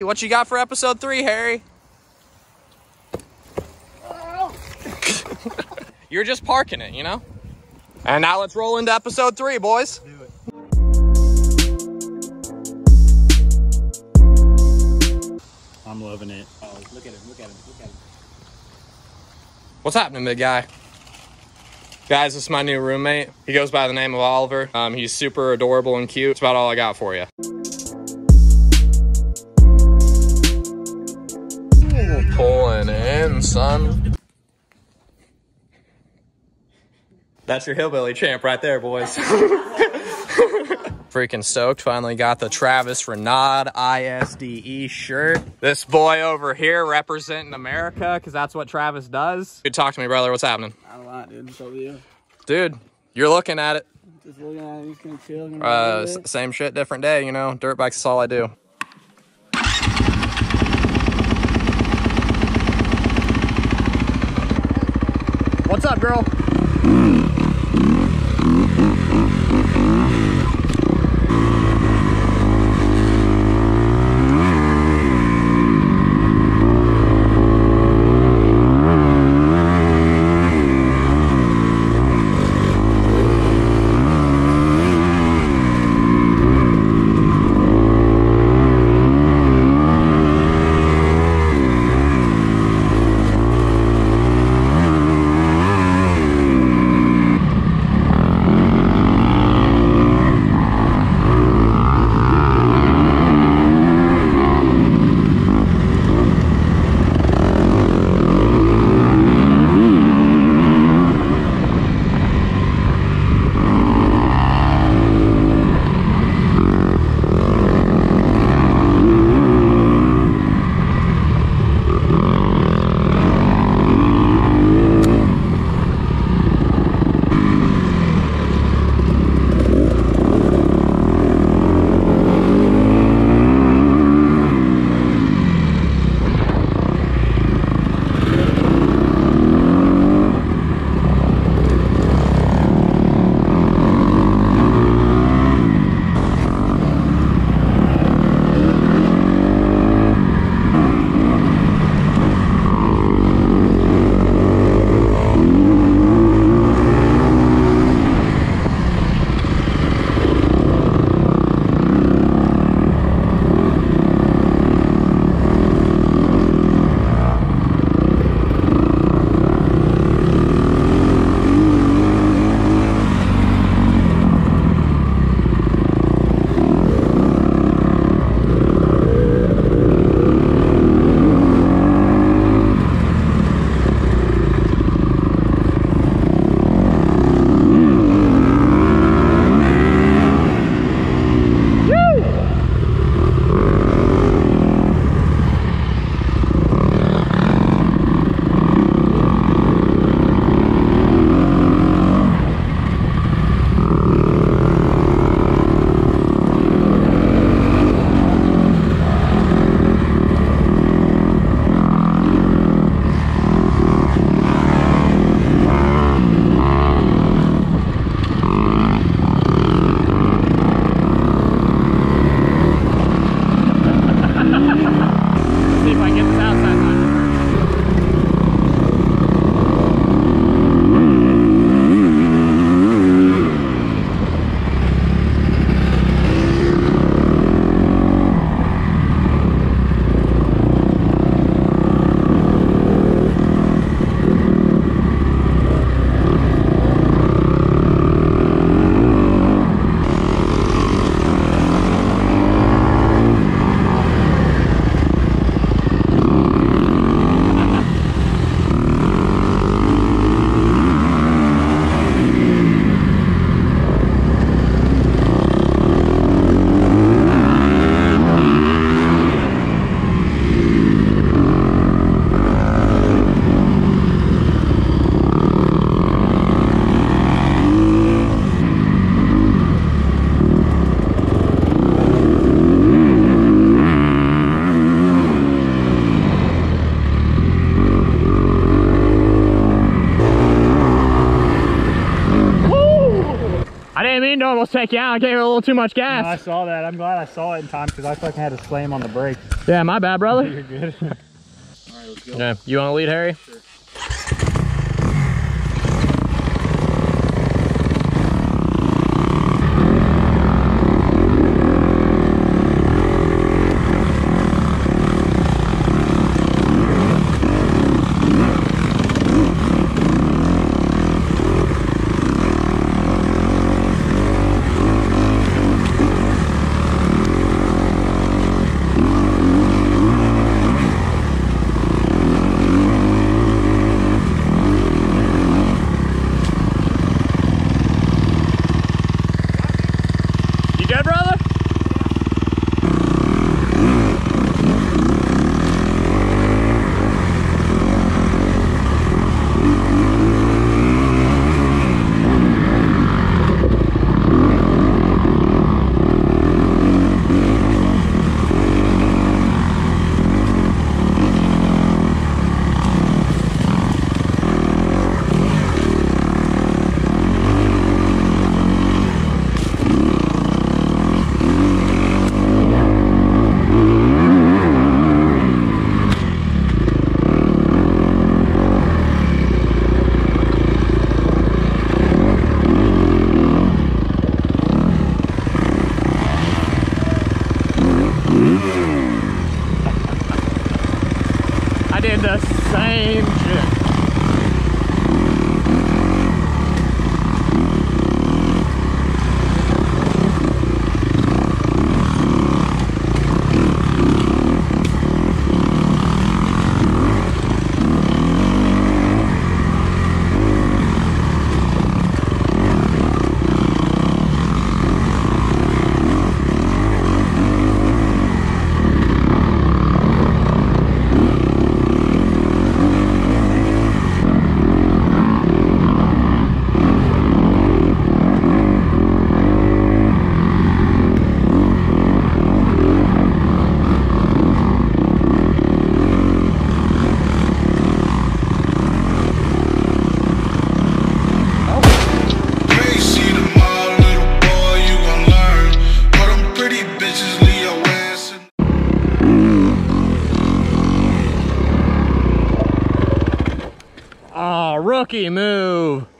What you got for episode three, Harry? You're just parking it, you know? And now let's roll into episode three, boys. I'm loving it. Oh, look at him, look at him, look at him. What's happening, big guy? Guys, this is my new roommate. He goes by the name of Oliver. Um, he's super adorable and cute. That's about all I got for you. Pulling in, son. That's your hillbilly champ right there, boys. Freaking stoked. Finally got the Travis Reynaud ISDE shirt. This boy over here representing America because that's what Travis does. Good talk to me, brother. What's happening? Not a lot, dude. What's up with you? Dude, you're looking at it. Just looking at it, just gonna chill. Gonna Uh, same shit, different day, you know? Dirt bikes is all I do. What's up, girl? To almost take you out. I gave it a little too much No, I saw that. I'm glad I saw it in time because I fucking had to slam on the brakes. Yeah, my bad, brother. You're good. Yeah, you want to lead, Harry? You good, brother? The same rookie move.